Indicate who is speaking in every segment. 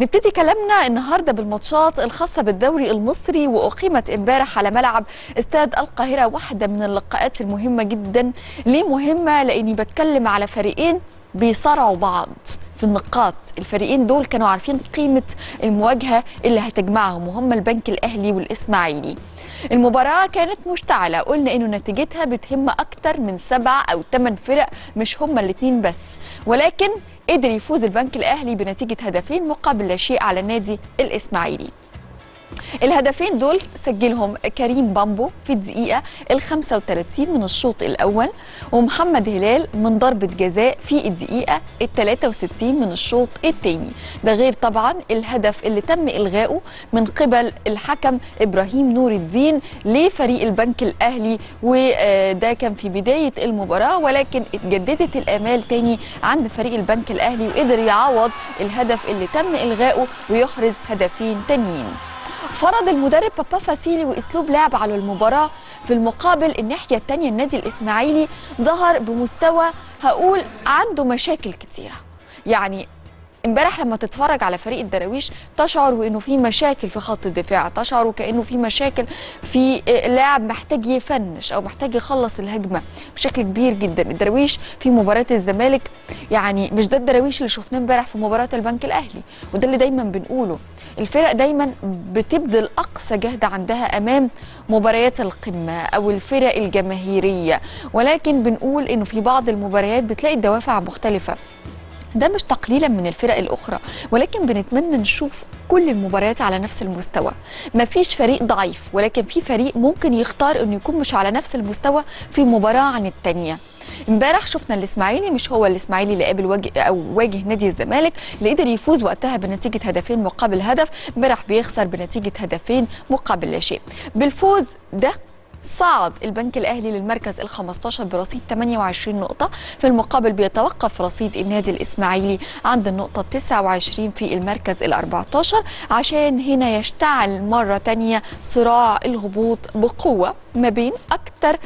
Speaker 1: نبتدي كلامنا النهارده بالماتشات الخاصة بالدوري المصري وأقيمت امبارح على ملعب استاد القاهرة واحدة من اللقاءات المهمة جدا. ليه مهمة؟ لأني بتكلم على فريقين بيصارعوا بعض. في النقاط. الفريقين دول كانوا عارفين قيمة المواجهة اللي هتجمعهم وهم البنك الأهلي والإسماعيلي. المباراة كانت مشتعلة. قلنا إنه نتيجتها بتهم أكتر من سبع أو ثمان فرق مش هما الاتنين بس. ولكن قدر يفوز البنك الأهلي بنتيجة هدفين مقابل لا شيء على النادي الإسماعيلي. الهدفين دول سجلهم كريم بامبو في الدقيقة ال 35 من الشوط الأول ومحمد هلال من ضربة جزاء في الدقيقة ال 63 من الشوط الثاني. ده غير طبعا الهدف اللي تم إلغائه من قبل الحكم إبراهيم نور الدين لفريق البنك الأهلي وده كان في بداية المباراة ولكن اتجددت الآمال تاني عند فريق البنك الأهلي وقدر يعوض الهدف اللي تم إلغائه ويحرز هدفين تانيين. فرض المدرب بابا فاسيلي وأسلوب لعب على المباراة في المقابل الناحية الثانية النادي الإسماعيلي ظهر بمستوى هقول عنده مشاكل كتيرة. يعني امبارح لما تتفرج على فريق الدراويش تشعر وانه في مشاكل في خط الدفاع تشعر وكانه في مشاكل في لاعب محتاج يفنش أو محتاج يخلص الهجمة بشكل كبير جدا. الدراويش في مباراة الزمالك يعني مش ده الدراويش اللي شفناه امبارح في مباراة البنك الأهلي وده اللي دايما بنقوله. الفرق دايما بتبذل أقصى جهد عندها أمام مباريات القمة أو الفرق الجماهيرية. ولكن بنقول إنه في بعض المباريات بتلاقي الدوافع مختلفة. ده مش تقليلا من الفرق الأخرى ولكن بنتمنى نشوف كل المباريات على نفس المستوى. مفيش فريق ضعيف ولكن في فريق ممكن يختار إنه يكون مش على نفس المستوى في مباراة عن الثانية امبارح شفنا الإسماعيلي مش هو الإسماعيلي اللي قابل واجه أو واجه نادي الزمالك اللي قدر يفوز وقتها بنتيجة هدفين مقابل هدف امبارح بيخسر بنتيجة هدفين مقابل لا شيء. بالفوز ده صعد البنك الأهلي للمركز ال 15 برصيد 28 نقطة. في المقابل بيتوقف رصيد النادي الإسماعيلي عند النقطة 29 في المركز ال 14 عشان هنا يشتعل مرة ثانية صراع الهبوط بقوة ما بين أكثر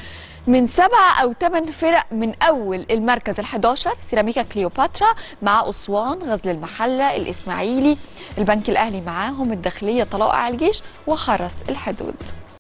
Speaker 1: من سبعة أو ثمان فرق من أول المركز ال 11 سيراميكا كليوباترا مع أسوان غزل المحلة الإسماعيلي. البنك الأهلي معاهم الداخلية طلائع الجيش وحرس الحدود.